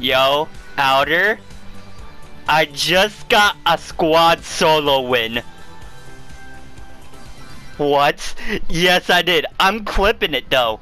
Yo, Outer. I just got a squad solo win. What? Yes, I did. I'm clipping it though.